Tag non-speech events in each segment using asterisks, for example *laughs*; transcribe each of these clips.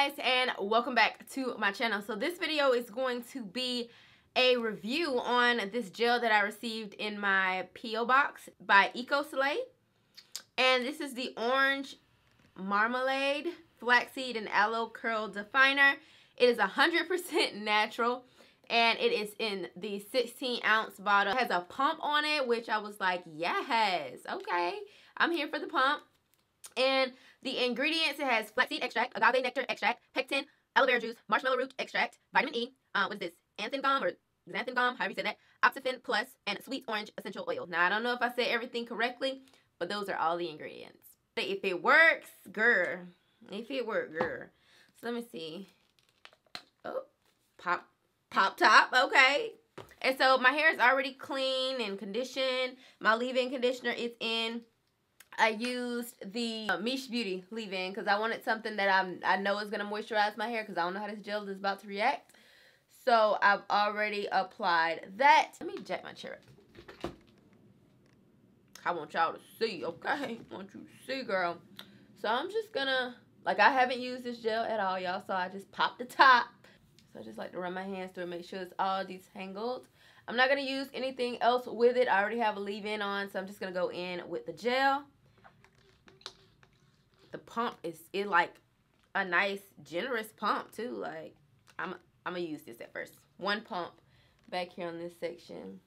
Guys and welcome back to my channel. So this video is going to be a review on this gel that I received in my P.O. box by Eco Slay. And this is the Orange Marmalade Flaxseed and Aloe Curl Definer. It is 100% *laughs* natural and it is in the 16 ounce bottle. It has a pump on it which I was like, yes, okay. I'm here for the pump. The ingredients, it has flaxseed extract, agave nectar extract, pectin, aloe vera juice, marshmallow root extract, vitamin E, uh, what is this, anthin gum or xanthan gum, however you say that, oxyfen plus, and sweet orange essential oil. Now, I don't know if I said everything correctly, but those are all the ingredients. If it works, girl. If it works, girl. So let me see. Oh, pop, pop top, okay. And so my hair is already clean and conditioned. My leave-in conditioner is in. I used the uh, Miche Beauty leave-in because I wanted something that I'm, I know is going to moisturize my hair because I don't know how this gel is about to react. So I've already applied that. Let me jack my chair up. I want y'all to see, okay? I want you to see, girl. So I'm just going to, like I haven't used this gel at all, y'all. So I just popped the top. So I just like to run my hands through and make sure it's all detangled. I'm not going to use anything else with it. I already have a leave-in on, so I'm just going to go in with the gel the pump is it like a nice generous pump too like i'm i'm gonna use this at first. One pump back here on this section.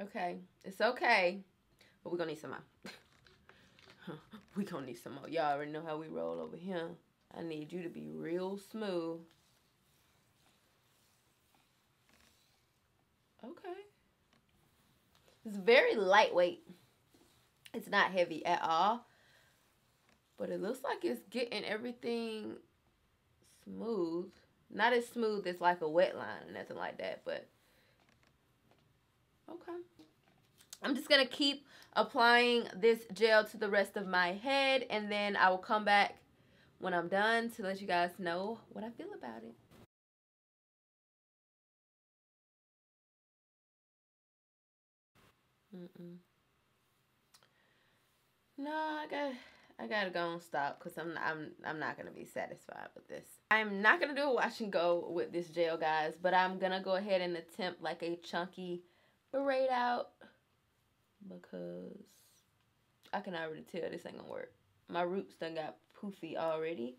Okay it's okay but we're gonna need some more. *laughs* We gonna need some more. Y'all already know how we roll over here. I need you to be real smooth. Okay. It's very lightweight it's not heavy at all. But it looks like it's getting everything smooth. Not as smooth as like a wet line or nothing like that, but okay. I'm just going to keep applying this gel to the rest of my head and then I will come back when I'm done to let you guys know what I feel about it. Mm-mm. No, I got I gotta go and stop because I'm I'm I'm not gonna be satisfied with this. I'm not gonna do a wash and go with this gel, guys, but I'm gonna go ahead and attempt like a chunky braid out because I can already tell this ain't gonna work. My roots done got poofy already,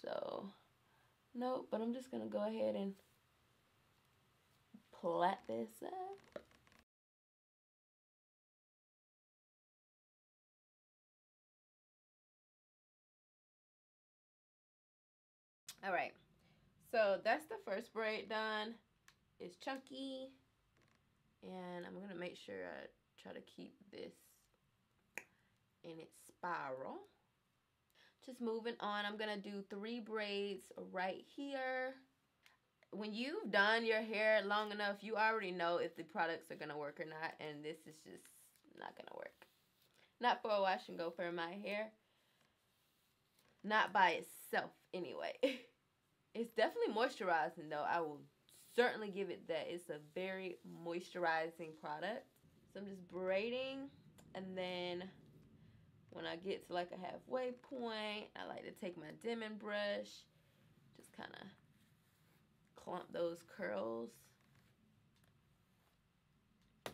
so nope. But I'm just gonna go ahead and plait this up. All right. So that's the first braid done. It's chunky. And I'm to make sure I try to keep this in its spiral. Just moving on, I'm to do three braids right here. When you've done your hair long enough, you already know if the products are to work or not. And this is just not to work. Not for a wash and go for my hair. Not by itself anyway. *laughs* It's definitely moisturizing though. I will certainly give it that. It's a very moisturizing product. So I'm just braiding and then when I get to like a halfway point, I like to take my Denman brush, just kind of clump those curls.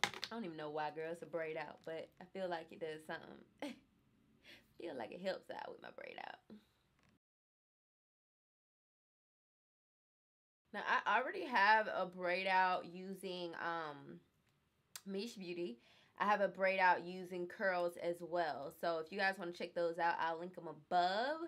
I don't even know why girls are braid out, but I feel like it does something. *laughs* feel like it helps out with my braid out. Now I already have a braid out using um Miche Beauty. I have a braid out using curls as well. So if you guys want to check those out, I'll link them above.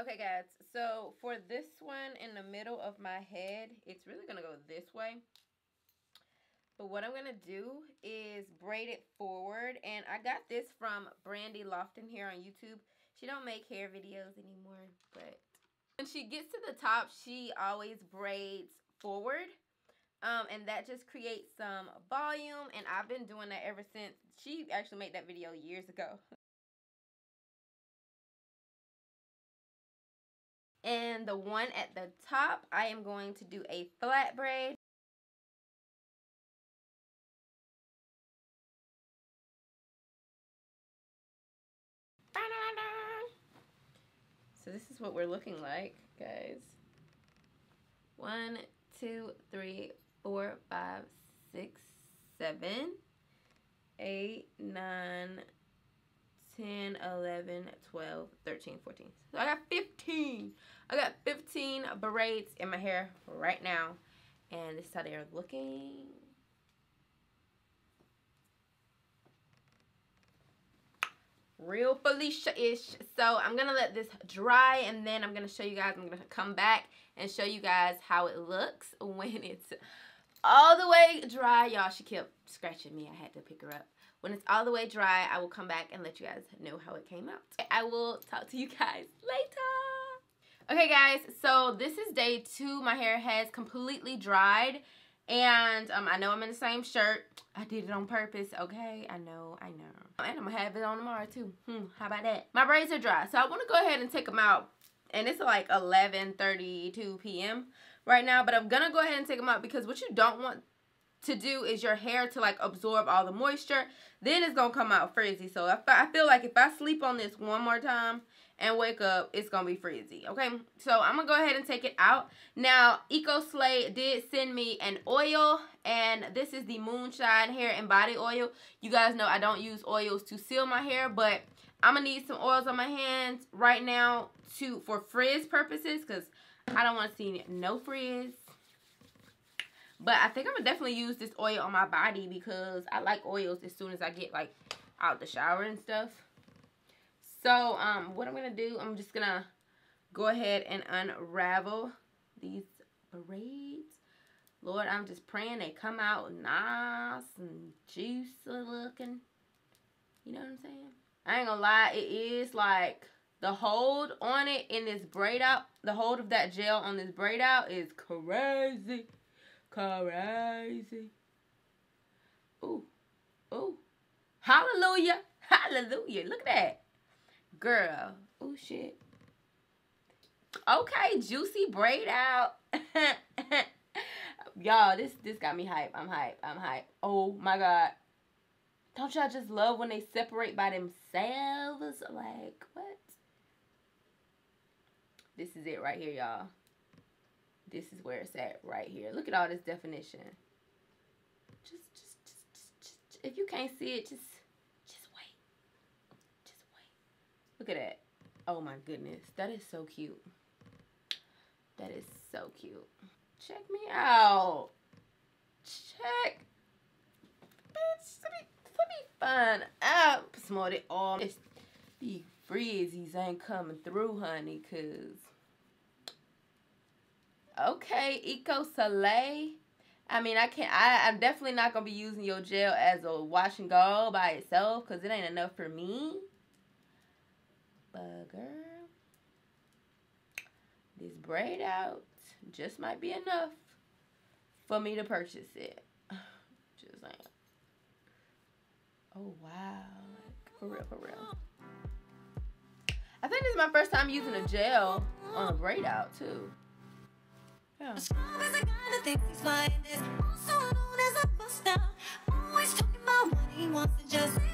Okay guys, so for this one in the middle of my head, it's really going to go this way. But what I'm going to do is braid it forward. And I got this from Brandy Lofton here on YouTube. She don't make hair videos anymore, but when she gets to the top, she always braids forward. Um, and that just creates some volume. And I've been doing that ever since. She actually made that video years ago. *laughs* And the one at the top, I am going to do a flat braid. So this is what we're looking like, guys. One, two, three, four, five, six, seven, eight, nine, 10, 11, 12, 13, 14. So I got 15. I got 15 braids in my hair right now. And this is how they're looking. real Felicia-ish. So I'm going to let this dry and then I'm going to show you guys. I'm going to come back and show you guys how it looks *laughs* when it's all the way dry. Y'all, she kept scratching me. I had to pick her up. When it's all the way dry, I will come back and let you guys know how it came out. I will talk to you guys later. Okay, guys, so this is day two. My hair has completely dried. And um, I know I'm in the same shirt. I did it on purpose, okay? I know, I know. And I'm to have it on tomorrow, too. Hmm, how about that? My braids are dry, so I want to go ahead and take them out. And it's like 11.32 p.m. right now. But I'm to go ahead and take them out because what you don't want to do is your hair to like absorb all the moisture. Then it's going to come out frizzy. So if I feel like if I sleep on this one more time and wake up, it's going to be frizzy. Okay, so I'm going to go ahead and take it out. Now, Eco Slay did send me an oil, and this is the Moonshine Hair and Body Oil. You guys know I don't use oils to seal my hair, but I'm going to need some oils on my hands right now to for frizz purposes because I don't want to see no frizz. But I think I'm going to definitely use this oil on my body because I like oils as soon as I get, like, out the shower and stuff. So, um, what I'm going to do, I'm just going to go ahead and unravel these braids. Lord, I'm just praying they come out nice and juicy looking. You know what I'm saying? I ain't gonna lie, it is like the hold on it in this braid out, the hold of that gel on this braid out is crazy. Crazy. Ooh. Ooh. Hallelujah. Hallelujah. Look at that. Girl. Oh, shit. Okay, juicy braid out. *laughs* Y'all, this this got me hype. I'm hype. I'm hype. Oh my god. Don't y'all just love when they separate by themselves? Like, what? This is it right here, y'all. This is where it's at right here. Look at all this definition. Just, just, just, just, just if you can't see it, just, just wait. Just wait. Look at that. Oh my goodness. That is so cute. That is so cute. Check me out. Check. Bitch, let me, let me find out. Smart it all. It's, the frizzies ain't coming through, honey, because... Okay, Eco Slay. I mean, I can't, I, I'm definitely not to be using your gel as a wash and go by itself because it ain't enough for me. But, girl, this braid out just might be enough for me to purchase it. *sighs* Just saying. Oh, wow. Like, for real, for real. I think this is my first time using a gel on a braid out, too. Yeah. just.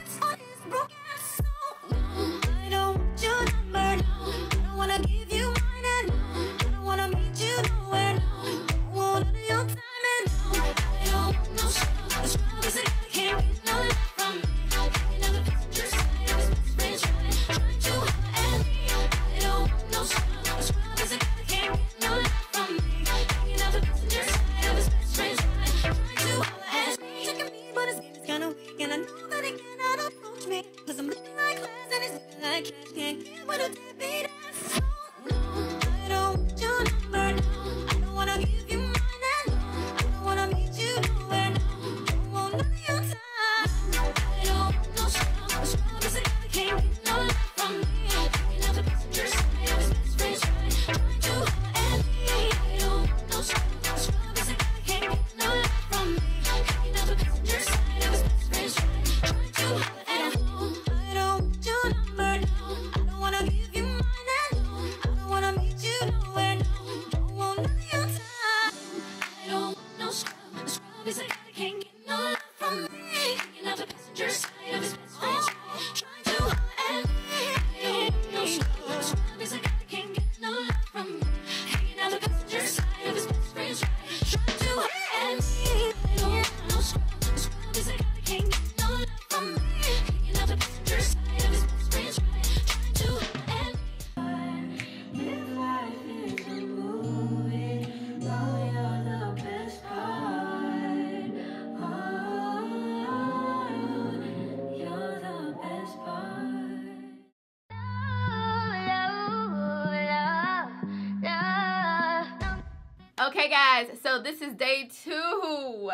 Okay, guys, so this is day two.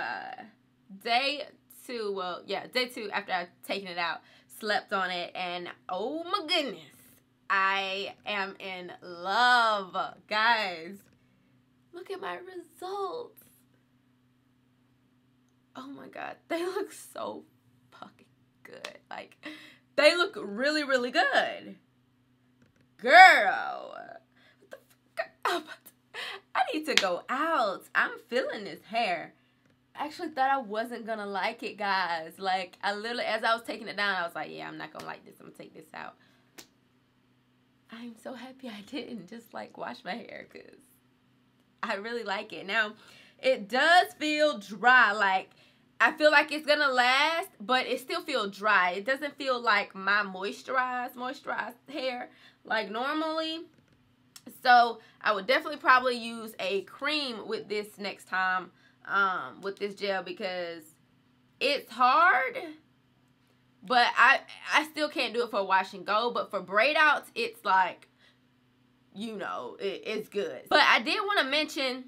Day two, well, yeah, day two after I've taken it out, slept on it, and oh my goodness, I am in love. Guys, look at my results. Oh my god, they *laughs* look so fucking good. Like, they look really, really good. Girl. What the fuck? I need to go out. I'm feeling this hair. I actually thought I wasn't gonna like it, guys. Like, I literally, as I was taking it down, I was like, yeah, I'm not gonna like this. I'm gonna take this out. I'm so happy I didn't just like wash my hair because I really like it. Now, it does feel dry. Like, I feel like it's gonna last, but it still feels dry. It doesn't feel like my moisturized, moisturized hair like normally. So I would definitely probably use a cream with this next time um, with this gel because it's hard. But I I still can't do it for wash and go. But for braid outs, it's like, you know, it, it's good. But I did want to mention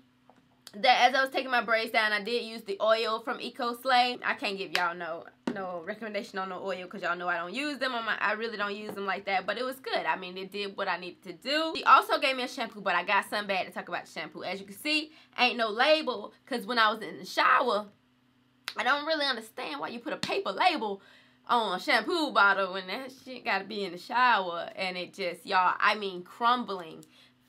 that as I was taking my braids down, I did use the oil from Eco Slay. I can't give y'all no no recommendation on no oil because y'all know I don't use them. My I really don't use them like that but it was good. I mean it did what I needed to do. She also gave me a shampoo but I got some bad to talk about the shampoo. As you can see ain't no label because when I was in the shower I don't really understand why you put a paper label on a shampoo bottle when that shit got to be in the shower and it just y'all I mean crumbling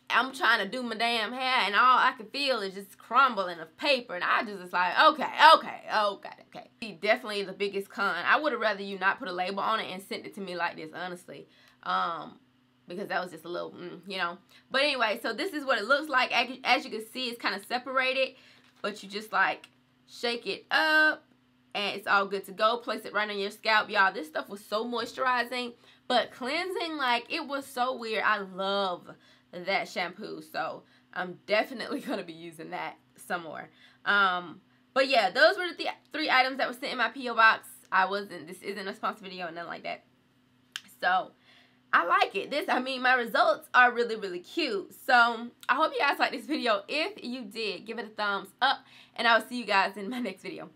I'm trying to do my damn hair and all I can feel is just crumbling of paper and I just was like, okay, okay, okay, okay. Definitely the biggest con. I would have rather you not put a label on it and sent it to me like this, honestly. Um, because that was just a little, mm, you know. But anyway, so this is what it looks like. As you can see, it's kind of separated, but you just like shake it up and it's all good to go. Place it right on your scalp. Y'all, this stuff was so moisturizing, but cleansing, like, it was so weird. I love that shampoo. So I'm definitely *laughs* going to be using that some more. Um, but yeah, those were the th three items that were sent in my P.O. box. I wasn't, this isn't a sponsored video, or nothing like that. So, I like it. This, I mean, my results are really, really cute. So, I hope you guys like this video. If you did, give it a thumbs up. And I will see you guys in my *laughs* next video.